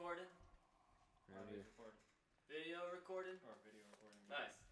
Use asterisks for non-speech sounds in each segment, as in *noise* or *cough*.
recording? Audio recording. Video recording? Or video recording. Nice.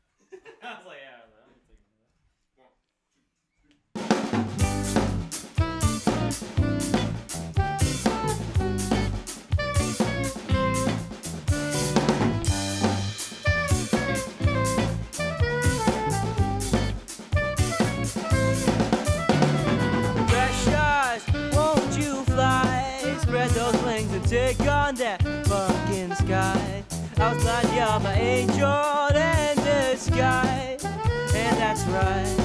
Those wings and take on that fucking sky. Glad you're my angel in disguise, and that's right.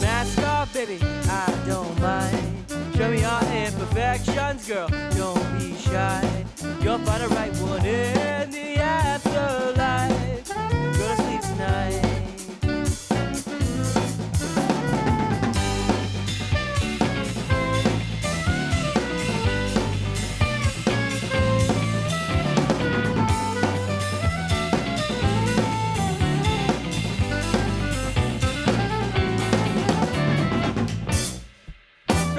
Mask off, baby, I don't mind. Show me your imperfections, girl, don't be shy. You'll find the right one in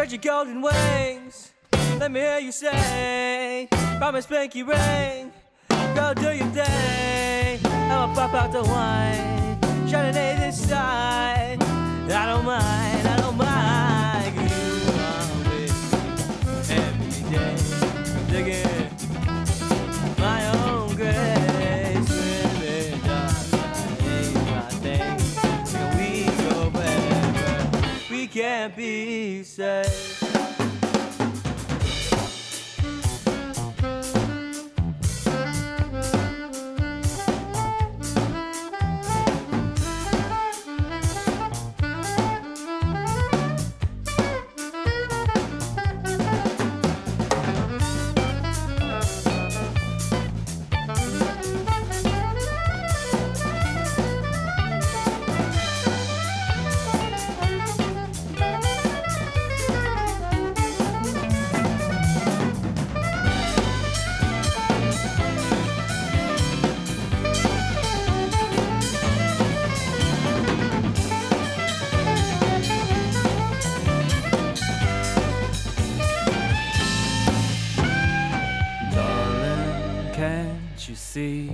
Spread your golden wings. Let me hear you say, my pinky ring. Go do your thing. I'ma pop out the wine. Chardonnay this side. I don't mind. Can't be safe. Can't you see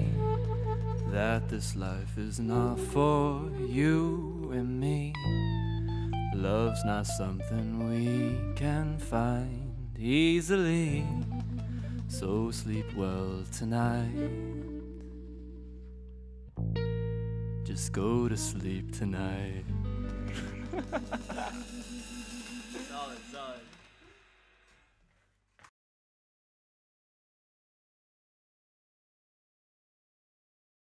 that this life is not for you and me? Love's not something we can find easily. So sleep well tonight. Just go to sleep tonight. *laughs* Solid, solid.